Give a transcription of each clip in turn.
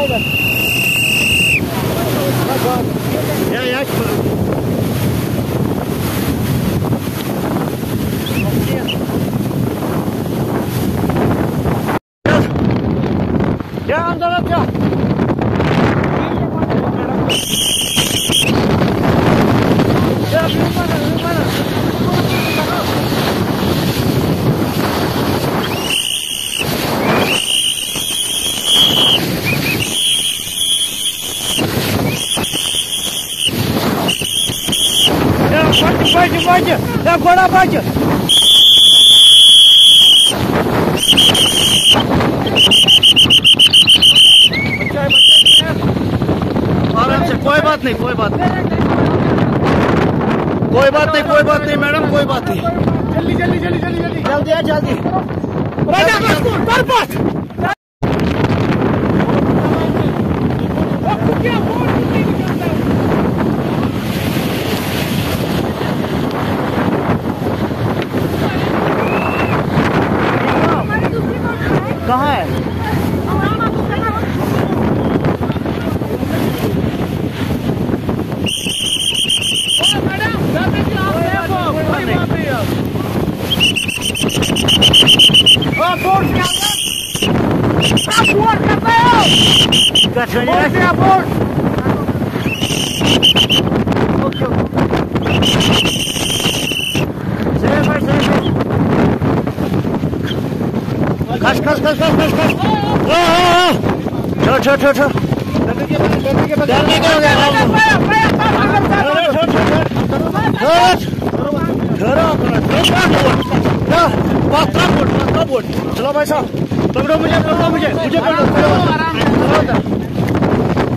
Haydi. Ya yakma. Ya andan at ya. आराम से कोई बात नहीं कोई बात नहीं कोई बात नहीं कोई बात नहीं मैडम कोई बात नहीं जल्दी जल्दी जल्दी जल्दी जल्दी जल्दी जल्दी Voltea, a por. Okay, okay. Se ve, se ve. Kaç, kaç, kaç, kaç, kaç, kaç. Aa! Çal, çal, çal, çal. Bak lan bur, bak lan bur. Sıla baysa. पकड़ो मुझे पकड़ो मुझे मुझे पकड़ो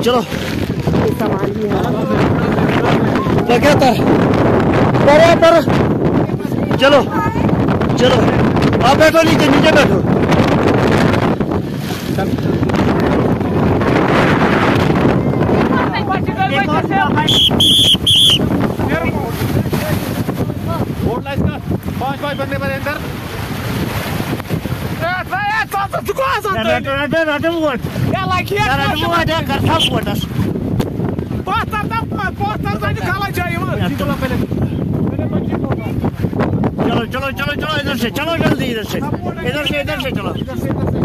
चलो। क्या तर पर पर। चलो चलो। आप बैठो नीचे नीचे बैठो। पाँच पाँच बंदे मेरे अंदर। रटम रटम वोट क्या लाखिया रटम वोट है करता वोट पोस्टर तक पोस्टर तक खाला चाहिए वो चलो पहले पहले बच्चे को चलो चलो चलो चलो इधर से चलो जल्दी इधर से इधर से इधर से चलो इधर से इधर से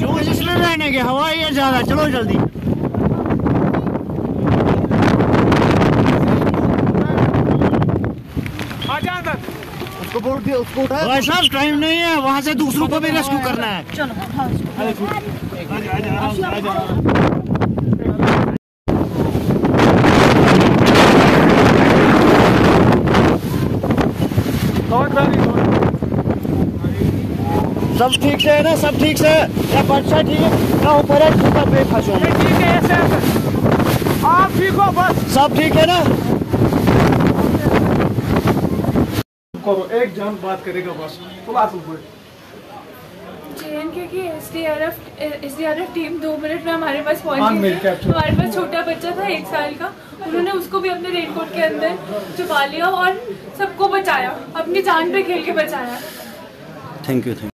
शूज इसलिए रहने के हवा ही है ज्यादा चलो जल्दी उसको बोल दिया उसको भाई साहब टाइम नहीं है वहाँ से दूसरों को भी रेस्क्यू करना है। सब ठीक से है ना? सब ठीक से या बच्चा ठीक है? ना ऊपर है? ठीक है ऐसे आप ठीक हो बस। सब ठीक है ना? करो एक जान बात करेगा बस। क्लास ऊपर जेएनके की एसडीआरएफ एसडीआरएफ टीम दो मिनट में हमारे पास पहुँच capture। हमारे पास छोटा बच्चा था एक साल का। उन्होंने उसको भी अपने रेनकोट के अंदर छुपा लिया और सबको बचाया अपनी जान पे खेल के बचाया। Thank you thank